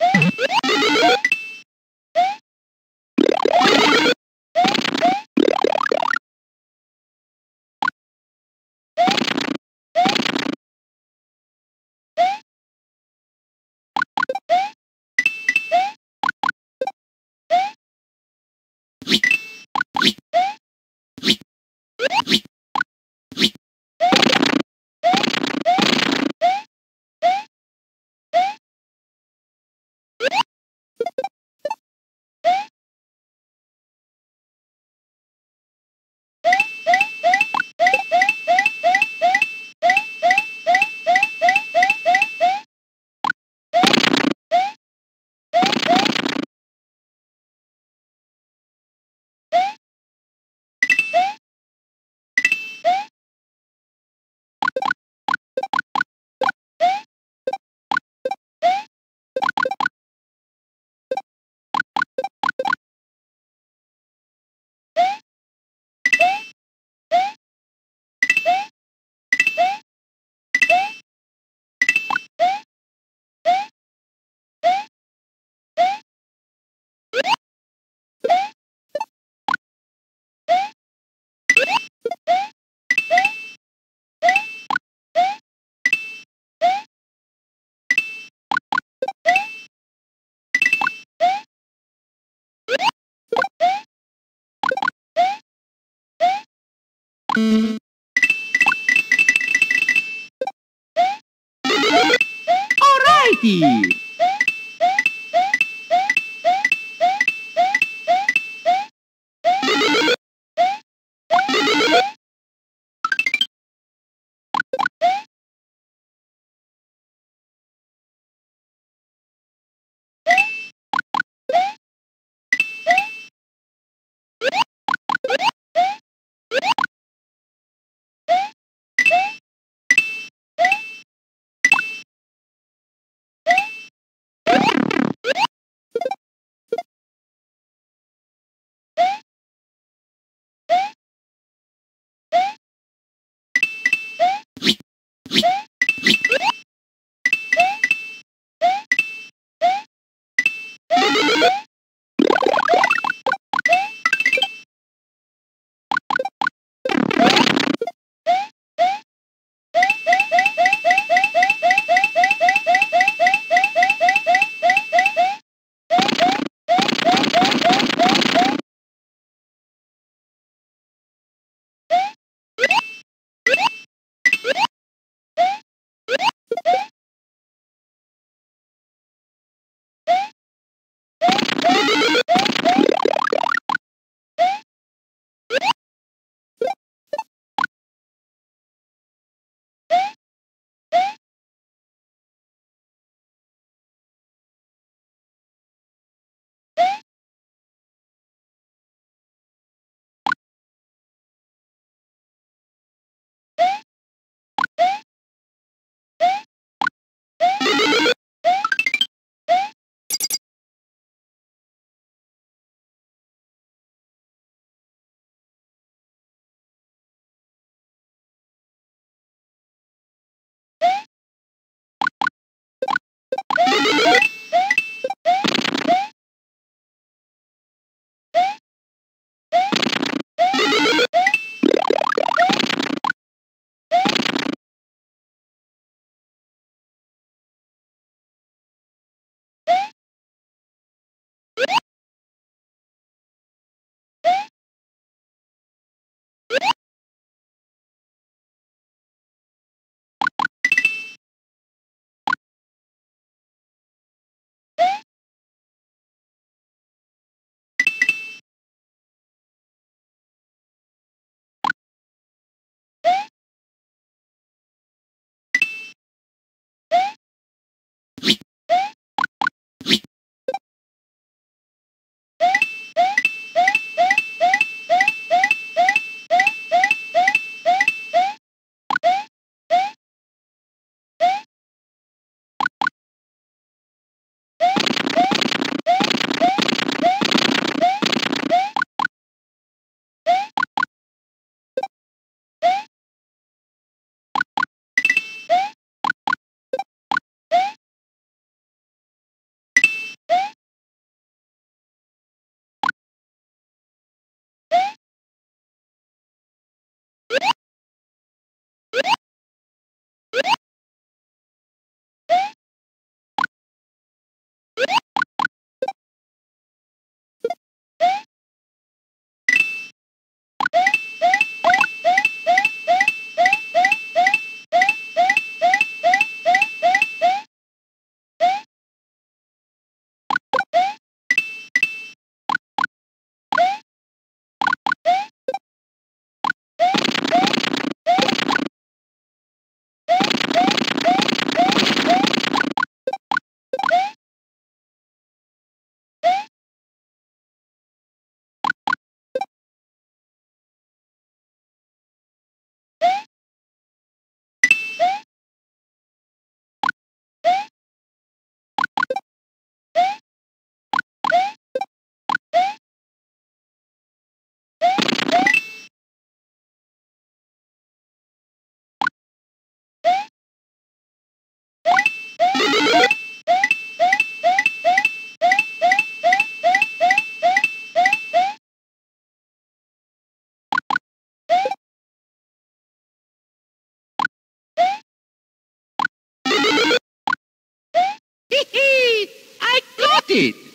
you Alrighty! you it.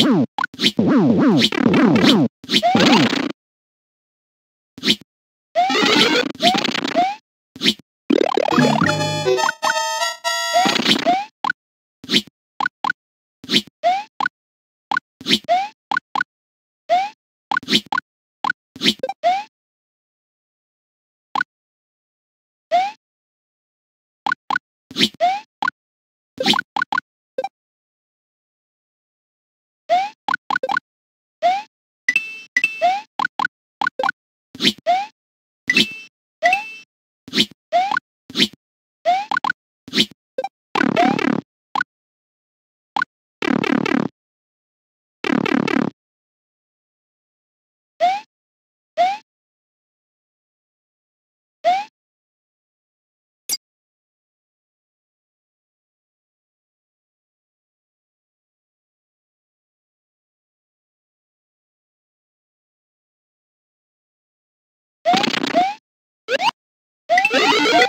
you Woo!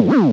Woo!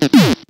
Beep!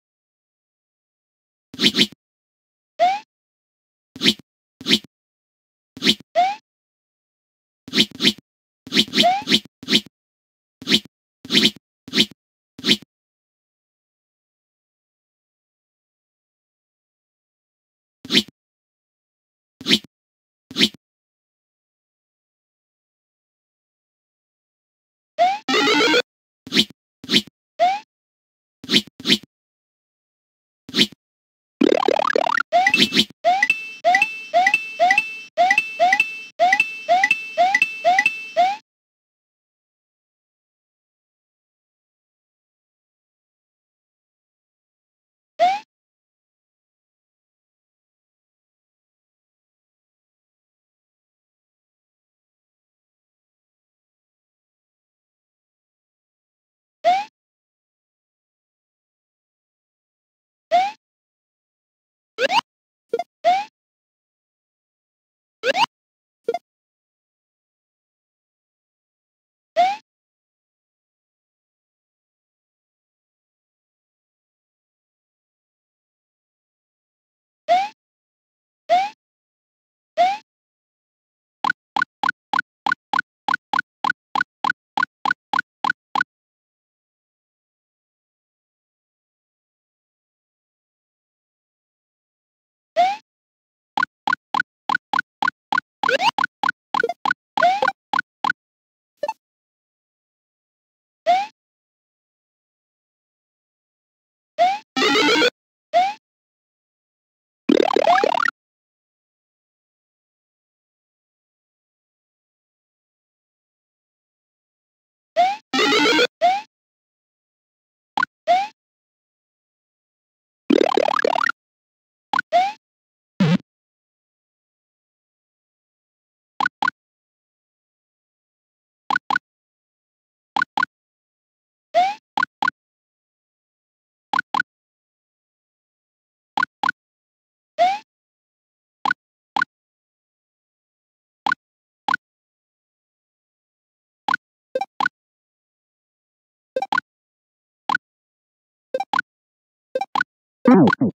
it!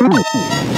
you